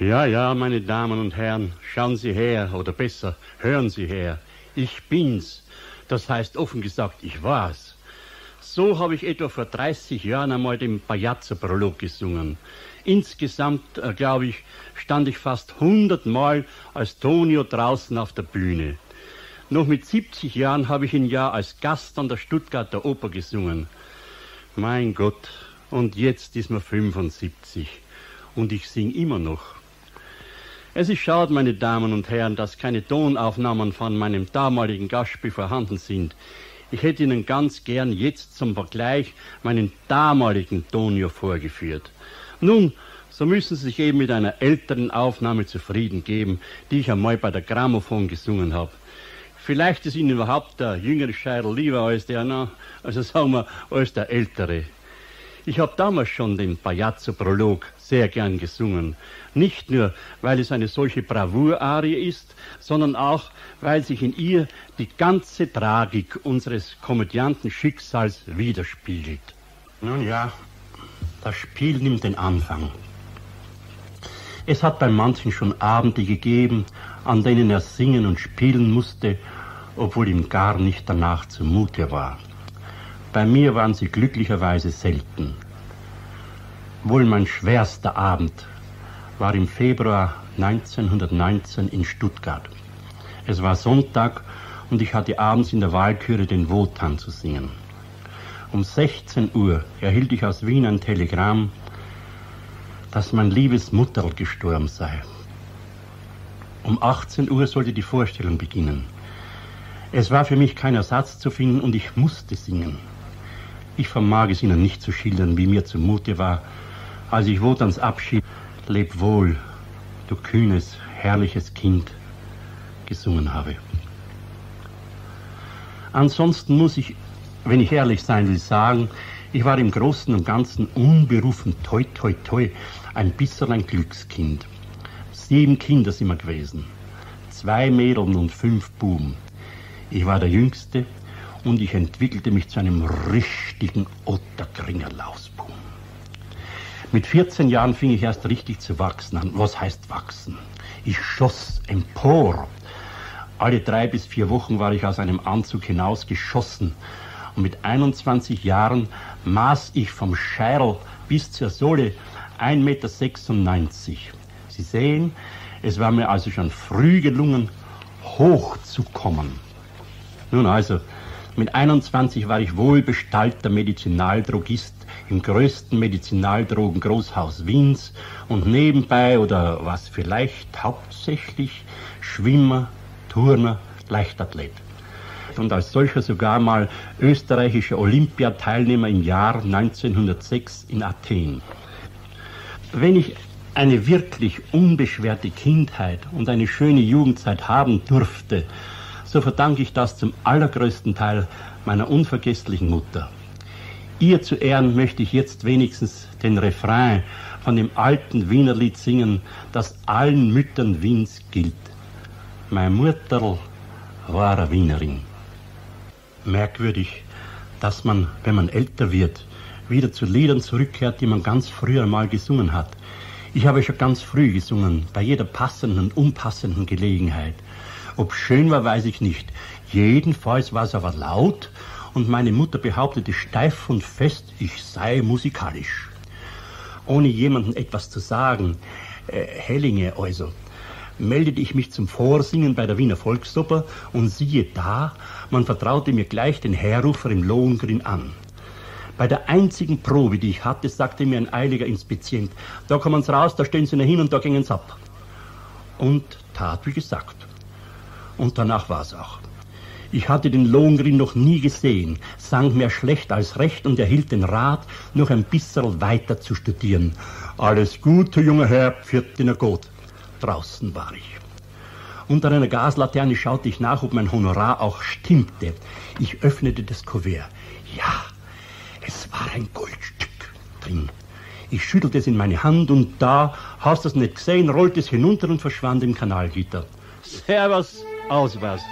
Ja, ja, meine Damen und Herren, schauen Sie her, oder besser, hören Sie her. Ich bin's. Das heißt offen gesagt, ich war's. So habe ich etwa vor 30 Jahren einmal den Pajazzo-Prolog gesungen. Insgesamt, äh, glaube ich, stand ich fast 100 Mal als Tonio draußen auf der Bühne. Noch mit 70 Jahren habe ich ihn ja als Gast an der Stuttgarter Oper gesungen. Mein Gott, und jetzt ist mir 75 und ich sing immer noch. Es ist schade, meine Damen und Herren, dass keine Tonaufnahmen von meinem damaligen Gastspiel vorhanden sind. Ich hätte Ihnen ganz gern jetzt zum Vergleich meinen damaligen Tonio vorgeführt. Nun, so müssen Sie sich eben mit einer älteren Aufnahme zufrieden geben, die ich einmal bei der Grammophon gesungen habe. Vielleicht ist Ihnen überhaupt der jüngere Scheidel lieber als der, na, also sagen wir, als der ältere. Ich habe damals schon den Pajazzo-Prolog sehr gern gesungen. Nicht nur, weil es eine solche Bravour-Arie ist, sondern auch, weil sich in ihr die ganze Tragik unseres komödianten Schicksals widerspiegelt. Nun ja, das Spiel nimmt den Anfang. Es hat bei manchen schon Abende gegeben, an denen er singen und spielen musste, obwohl ihm gar nicht danach zumute war. Bei mir waren sie glücklicherweise selten. Wohl mein schwerster Abend war im Februar 1919 in Stuttgart. Es war Sonntag und ich hatte abends in der Wahlküre den Wotan zu singen. Um 16 Uhr erhielt ich aus Wien ein Telegramm, dass mein liebes Mutterl gestorben sei. Um 18 Uhr sollte die Vorstellung beginnen. Es war für mich kein Ersatz zu finden und ich musste singen. Ich vermag es Ihnen nicht zu schildern, wie mir zumute war, als ich Wotans Abschied Leb wohl, du kühnes, herrliches Kind gesungen habe. Ansonsten muss ich, wenn ich ehrlich sein will, sagen, ich war im Großen und Ganzen unberufen, toi, toi, toi, ein bisschen ein Glückskind. Sieben Kinder sind wir gewesen. Zwei Mädeln und fünf Buben. Ich war der Jüngste und ich entwickelte mich zu einem richtigen Otterkringer Lausbuben. Mit 14 Jahren fing ich erst richtig zu wachsen an. Was heißt wachsen? Ich schoss empor. Alle drei bis vier Wochen war ich aus einem Anzug hinausgeschossen. Und mit 21 Jahren maß ich vom Scheitel bis zur Sohle 1,96 Meter. Sie sehen, es war mir also schon früh gelungen, hochzukommen. Nun also, mit 21 war ich wohlbestallter Medizinaldrogist im größten Medizinaldrogen-Großhaus Wiens und nebenbei oder was vielleicht hauptsächlich Schwimmer, Turner, Leichtathlet. Und als solcher sogar mal österreichischer Olympiateilnehmer im Jahr 1906 in Athen. Wenn ich eine wirklich unbeschwerte Kindheit und eine schöne Jugendzeit haben durfte, so verdanke ich das zum allergrößten Teil meiner unvergesslichen Mutter. Ihr zu Ehren möchte ich jetzt wenigstens den Refrain von dem alten Wienerlied singen, das allen Müttern Wiens gilt. Mein Mutterl war eine Wienerin. Merkwürdig, dass man, wenn man älter wird, wieder zu Liedern zurückkehrt, die man ganz früher mal gesungen hat. Ich habe schon ganz früh gesungen, bei jeder passenden und unpassenden Gelegenheit. Ob schön war, weiß ich nicht. Jedenfalls war es aber laut und meine Mutter behauptete steif und fest, ich sei musikalisch. Ohne jemandem etwas zu sagen, äh, Hellinge also, meldete ich mich zum Vorsingen bei der Wiener Volksoper und siehe da, man vertraute mir gleich den Herrufer im Lohengrin an. Bei der einzigen Probe, die ich hatte, sagte mir ein eiliger Inspizient, da kommen Sie raus, da stehen Sie hin und da gingen Sie ab. Und tat wie gesagt. Und danach es auch. Ich hatte den Lohengrin noch nie gesehen, sang mehr schlecht als recht und erhielt den Rat, noch ein bisschen weiter zu studieren. Alles Gute, junger Herr, pfiat in Gott. Draußen war ich. Unter einer Gaslaterne schaute ich nach, ob mein Honorar auch stimmte. Ich öffnete das Kuvert. Ja, es war ein Goldstück drin. Ich schüttelte es in meine Hand und da, hast du es nicht gesehen, rollte es hinunter und verschwand im Kanalgitter. Servus, aus was.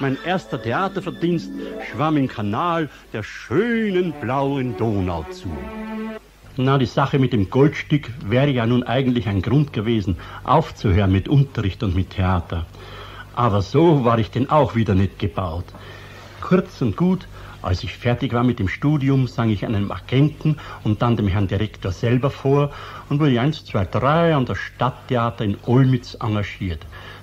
Mein erster Theaterverdienst schwamm im Kanal der schönen blauen Donau zu. Na, die Sache mit dem Goldstück wäre ja nun eigentlich ein Grund gewesen, aufzuhören mit Unterricht und mit Theater. Aber so war ich denn auch wieder nicht gebaut. Kurz und gut, als ich fertig war mit dem Studium, sang ich einem Agenten und dann dem Herrn Direktor selber vor und wurde eins, zwei, drei an das Stadttheater in Olmütz engagiert.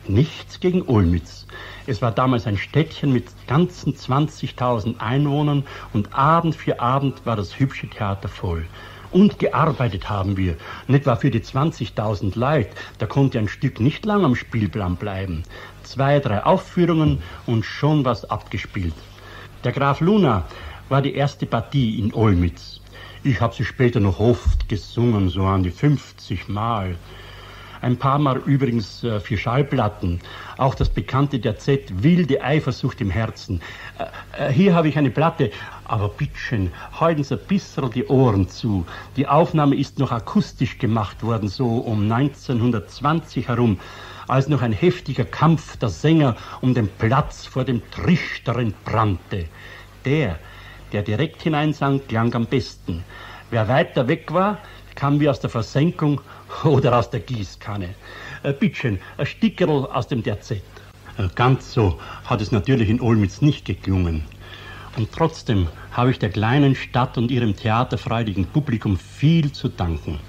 Nichts gegen Olmütz. Es war damals ein Städtchen mit ganzen 20.000 Einwohnern und Abend für Abend war das hübsche Theater voll. Und gearbeitet haben wir. Nicht war für die 20.000 Leute, da konnte ein Stück nicht lang am Spielplan bleiben. Zwei, drei Aufführungen und schon was abgespielt. Der Graf Luna war die erste Partie in Olmütz. Ich habe sie später noch oft gesungen, so an die 50 Mal. Ein paar Mal übrigens äh, für Schallplatten. Auch das bekannte der Z, Wilde Eifersucht im Herzen. Äh, äh, hier habe ich eine Platte, aber bitteschön, halten Sie ein bisschen die Ohren zu. Die Aufnahme ist noch akustisch gemacht worden, so um 1920 herum als noch ein heftiger Kampf der Sänger um den Platz vor dem Trichter entbrannte. Der, der direkt hineinsang, klang am besten. Wer weiter weg war, kam wie aus der Versenkung oder aus der Gießkanne. Äh, bittchen, ein Stickerl aus dem DZ. Äh, ganz so hat es natürlich in Olmütz nicht geklungen. Und trotzdem habe ich der kleinen Stadt und ihrem theaterfreudigen Publikum viel zu danken.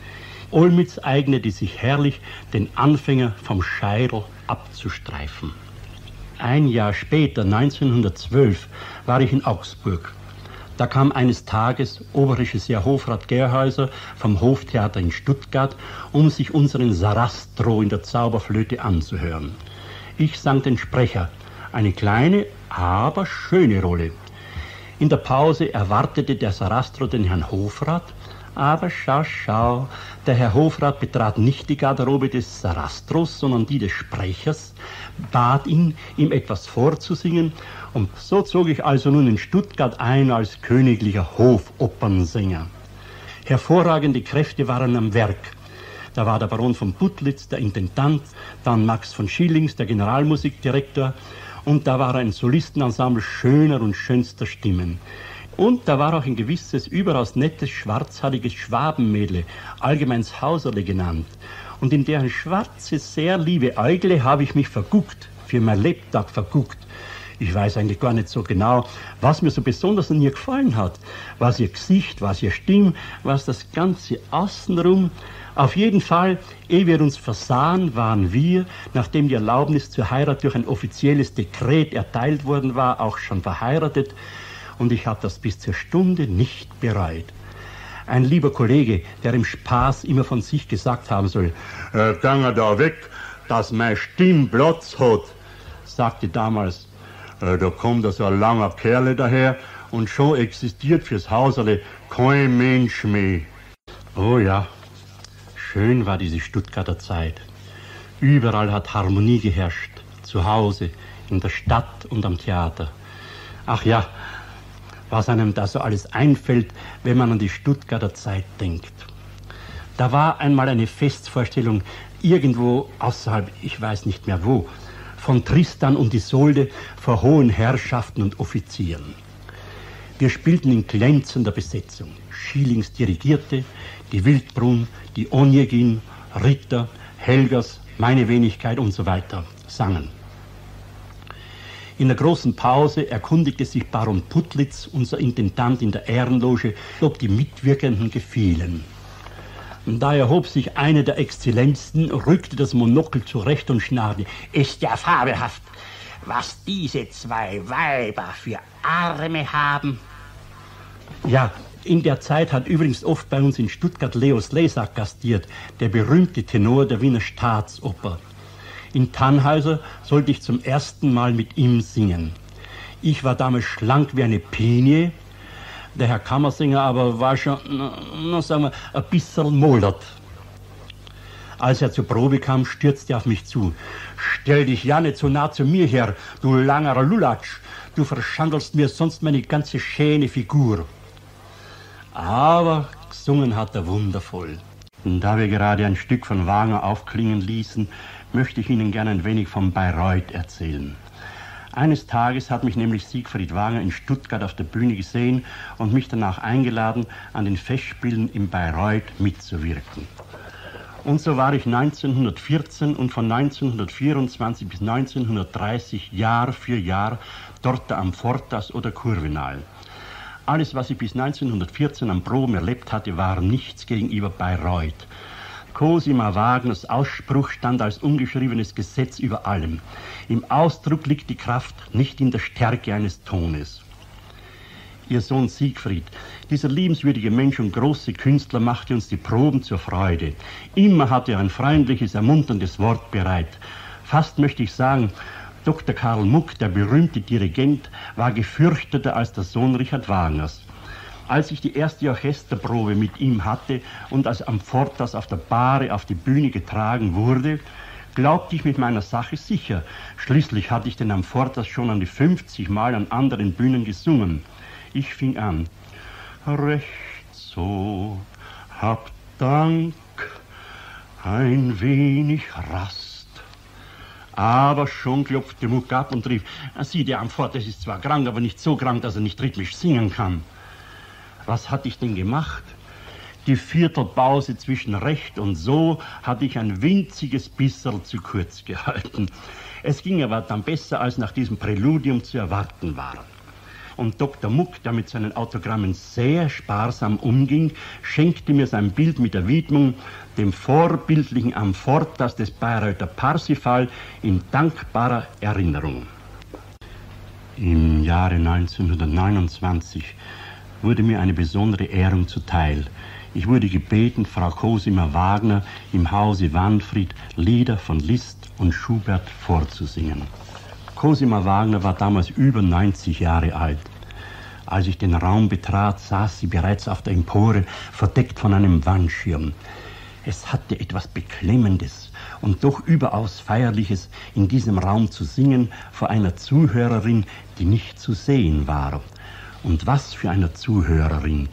Olmütz eignete sich herrlich, den Anfänger vom Scheidel abzustreifen. Ein Jahr später, 1912, war ich in Augsburg. Da kam eines Tages Oberregisseur Hofrat Gerhäuser vom Hoftheater in Stuttgart, um sich unseren Sarastro in der Zauberflöte anzuhören. Ich sang den Sprecher, eine kleine, aber schöne Rolle. In der Pause erwartete der Sarastro den Herrn Hofrat, aber schau, schau, der Herr Hofrat betrat nicht die Garderobe des Sarastros, sondern die des Sprechers, bat ihn, ihm etwas vorzusingen, und so zog ich also nun in Stuttgart ein als königlicher Hofopernsänger. Hervorragende Kräfte waren am Werk. Da war der Baron von Putlitz, der Intendant, dann Max von Schillings, der Generalmusikdirektor, und da war ein Solistenensemble schöner und schönster Stimmen. Und da war auch ein gewisses, überaus nettes, schwarzhaariges Schwabenmädle, allgemeins Hauserle genannt. Und in deren schwarze, sehr liebe Äugle habe ich mich verguckt, für mein Lebtag verguckt. Ich weiß eigentlich gar nicht so genau, was mir so besonders an ihr gefallen hat. Was ihr Gesicht, was ihr Stimme, was das ganze Außenrum. Auf jeden Fall, ehe wir uns versahen, waren wir, nachdem die Erlaubnis zur Heirat durch ein offizielles Dekret erteilt worden war, auch schon verheiratet und ich habe das bis zur Stunde nicht bereut. Ein lieber Kollege, der im Spaß immer von sich gesagt haben soll, äh, gang da weg, dass mein Stimm Platz hat, sagte damals, äh, da kommt so ein langer Kerle daher und schon existiert fürs Hauserle kein Mensch mehr. Oh ja, schön war diese Stuttgarter Zeit. Überall hat Harmonie geherrscht, zu Hause, in der Stadt und am Theater. Ach ja, was einem da so alles einfällt, wenn man an die Stuttgarter Zeit denkt. Da war einmal eine Festvorstellung irgendwo außerhalb, ich weiß nicht mehr wo, von Tristan und Isolde vor hohen Herrschaften und Offizieren. Wir spielten in glänzender Besetzung. Schielings dirigierte, die Wildbrunn, die Onjegin, Ritter, Helgers, meine Wenigkeit und so weiter sangen. In der großen Pause erkundigte sich Baron Putlitz, unser Intendant in der Ehrenloge, ob die Mitwirkenden gefielen. Da erhob sich eine der Exzellenzen, rückte das Monokel zurecht und schnarrte. Ist ja fabelhaft, was diese zwei Weiber für Arme haben. Ja, in der Zeit hat übrigens oft bei uns in Stuttgart Leo Slesak gastiert, der berühmte Tenor der Wiener Staatsoper. In Tannhäuser sollte ich zum ersten Mal mit ihm singen. Ich war damals schlank wie eine Pinie, der Herr Kammersinger aber war schon, na, sagen wir, ein bisschen moldert. Als er zur Probe kam, stürzte er auf mich zu. Stell dich ja nicht so nah zu mir her, du langer Lulatsch. Du verschandelst mir sonst meine ganze schöne Figur. Aber gesungen hat er wundervoll. Da wir gerade ein Stück von Wagner aufklingen ließen, möchte ich Ihnen gerne ein wenig von Bayreuth erzählen. Eines Tages hat mich nämlich Siegfried Wagner in Stuttgart auf der Bühne gesehen und mich danach eingeladen, an den Festspielen in Bayreuth mitzuwirken. Und so war ich 1914 und von 1924 bis 1930 Jahr für Jahr dort am Fortas oder Kurvenal. Alles, was ich bis 1914 am Proben erlebt hatte, war nichts gegenüber Bayreuth. Cosima Wagners Ausspruch stand als ungeschriebenes Gesetz über allem. Im Ausdruck liegt die Kraft, nicht in der Stärke eines Tones. Ihr Sohn Siegfried, dieser liebenswürdige Mensch und große Künstler machte uns die Proben zur Freude. Immer hatte er ein freundliches, ermunterndes Wort bereit. Fast möchte ich sagen, Dr. Karl Muck, der berühmte Dirigent, war gefürchteter als der Sohn Richard Wagners. Als ich die erste Orchesterprobe mit ihm hatte und als Amfortas auf der Bahre auf die Bühne getragen wurde, glaubte ich mit meiner Sache sicher. Schließlich hatte ich den Amfortas schon an die 50 Mal an anderen Bühnen gesungen. Ich fing an. Recht so, habt Dank, ein wenig Rast. Aber schon klopfte Muck ab und rief, sieh, der Amfortas ist zwar krank, aber nicht so krank, dass er nicht rhythmisch singen kann. Was hatte ich denn gemacht? Die Viertelpause zwischen recht und so hatte ich ein winziges Bisserl zu kurz gehalten. Es ging aber dann besser, als nach diesem Präludium zu erwarten war. Und Dr. Muck, der mit seinen Autogrammen sehr sparsam umging, schenkte mir sein Bild mit der Widmung dem vorbildlichen Amfortas des Bayreuther Parsifal in dankbarer Erinnerung. Im Jahre 1929 wurde mir eine besondere Ehrung zuteil. Ich wurde gebeten, Frau Cosima Wagner im Hause Wanfried Lieder von Liszt und Schubert vorzusingen. Cosima Wagner war damals über 90 Jahre alt. Als ich den Raum betrat, saß sie bereits auf der Empore, verdeckt von einem Wandschirm. Es hatte etwas Beklemmendes und doch überaus Feierliches, in diesem Raum zu singen vor einer Zuhörerin, die nicht zu sehen war. Und was für eine Zuhörerin.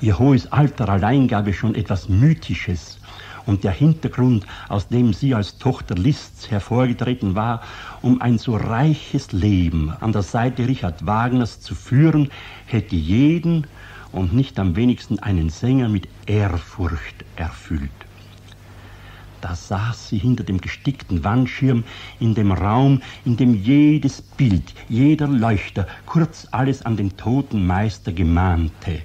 Ihr hohes Alter allein gab es schon etwas Mythisches. Und der Hintergrund, aus dem sie als Tochter Liszt's hervorgetreten war, um ein so reiches Leben an der Seite Richard Wagners zu führen, hätte jeden und nicht am wenigsten einen Sänger mit Ehrfurcht erfüllt. Da saß sie hinter dem gestickten Wandschirm in dem Raum, in dem jedes Bild, jeder Leuchter, kurz alles an den toten Meister gemahnte.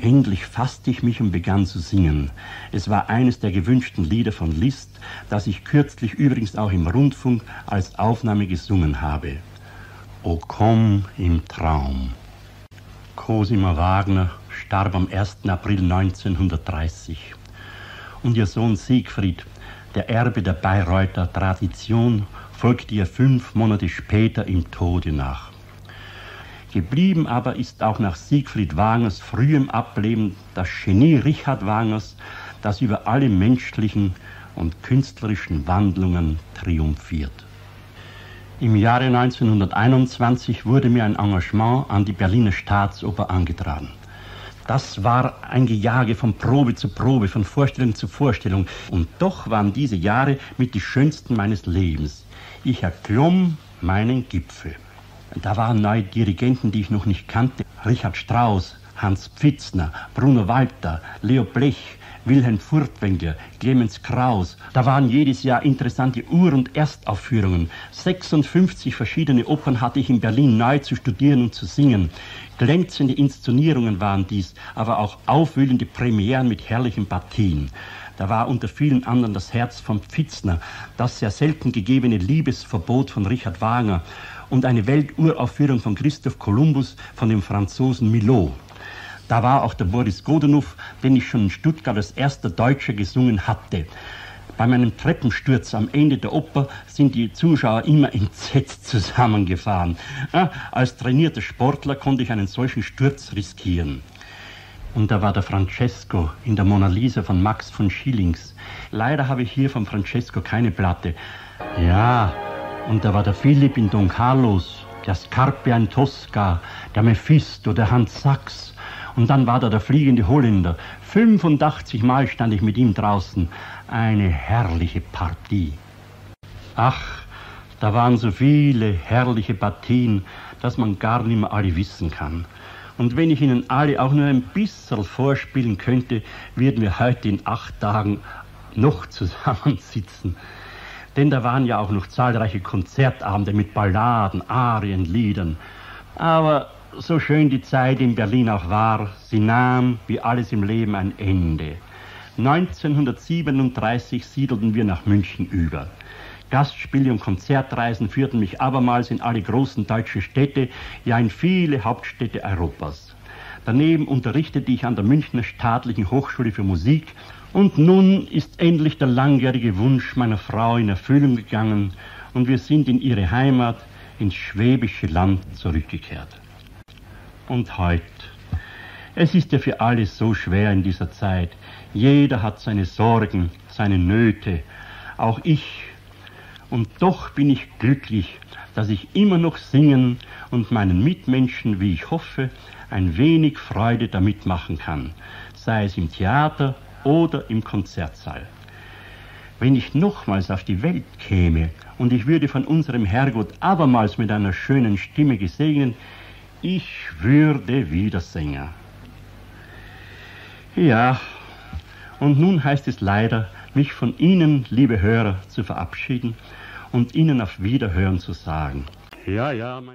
Endlich fasste ich mich und begann zu singen. Es war eines der gewünschten Lieder von Liszt, das ich kürzlich übrigens auch im Rundfunk als Aufnahme gesungen habe. O komm im Traum. Cosima Wagner starb am 1. April 1930 und ihr Sohn Siegfried der Erbe der Bayreuther Tradition folgte ihr fünf Monate später im Tode nach. Geblieben aber ist auch nach Siegfried Wagners frühem Ableben das Genie Richard Wagners, das über alle menschlichen und künstlerischen Wandlungen triumphiert. Im Jahre 1921 wurde mir ein Engagement an die Berliner Staatsoper angetragen. Das war ein Gejage von Probe zu Probe, von Vorstellung zu Vorstellung. Und doch waren diese Jahre mit die schönsten meines Lebens. Ich erklomm meinen Gipfel. Da waren neue Dirigenten, die ich noch nicht kannte. Richard Strauss, Hans Pfitzner, Bruno Walter, Leo Blech, Wilhelm Furtwängler, Clemens Kraus. Da waren jedes Jahr interessante Ur- und Erstaufführungen. 56 verschiedene Opern hatte ich in Berlin neu zu studieren und zu singen. Glänzende Inszenierungen waren dies, aber auch aufwühlende Premieren mit herrlichen Partien. Da war unter vielen anderen das Herz von Pfitzner, das sehr selten gegebene Liebesverbot von Richard Wagner und eine Welturaufführung von Christoph Kolumbus von dem Franzosen Milot. Da war auch der Boris Godunov, den ich schon in Stuttgart als erster Deutscher gesungen hatte. Bei meinem Treppensturz am Ende der Oper sind die Zuschauer immer entsetzt zusammengefahren. Als trainierter Sportler konnte ich einen solchen Sturz riskieren. Und da war der Francesco in der Mona Lisa von Max von Schillings. Leider habe ich hier von Francesco keine Platte. Ja, und da war der Philipp in Don Carlos, der Scarpe in Tosca, der Mephisto, der Hans Sachs. Und dann war da der fliegende Holländer. 85 Mal stand ich mit ihm draußen. Eine herrliche Partie. Ach, Da waren so viele herrliche Partien, dass man gar nicht mehr alle wissen kann. Und wenn ich Ihnen alle auch nur ein bisschen vorspielen könnte, würden wir heute in acht Tagen noch zusammensitzen. Denn da waren ja auch noch zahlreiche Konzertabende mit Balladen, Arien, Liedern. Aber so schön die Zeit in Berlin auch war, sie nahm, wie alles im Leben, ein Ende. 1937 siedelten wir nach München über. Gastspiele und Konzertreisen führten mich abermals in alle großen deutschen Städte, ja in viele Hauptstädte Europas. Daneben unterrichtete ich an der Münchner Staatlichen Hochschule für Musik und nun ist endlich der langjährige Wunsch meiner Frau in Erfüllung gegangen und wir sind in ihre Heimat, ins schwäbische Land zurückgekehrt. Und heute. Es ist ja für alle so schwer in dieser Zeit. Jeder hat seine Sorgen, seine Nöte. Auch ich und doch bin ich glücklich, dass ich immer noch singen und meinen Mitmenschen, wie ich hoffe, ein wenig Freude damit machen kann, sei es im Theater oder im Konzertsaal. Wenn ich nochmals auf die Welt käme und ich würde von unserem Herrgott abermals mit einer schönen Stimme gesegnet, ich würde wieder Sänger. Ja, und nun heißt es leider, mich von Ihnen, liebe Hörer, zu verabschieden und Ihnen auf Wiederhören zu sagen. Ja, ja, mein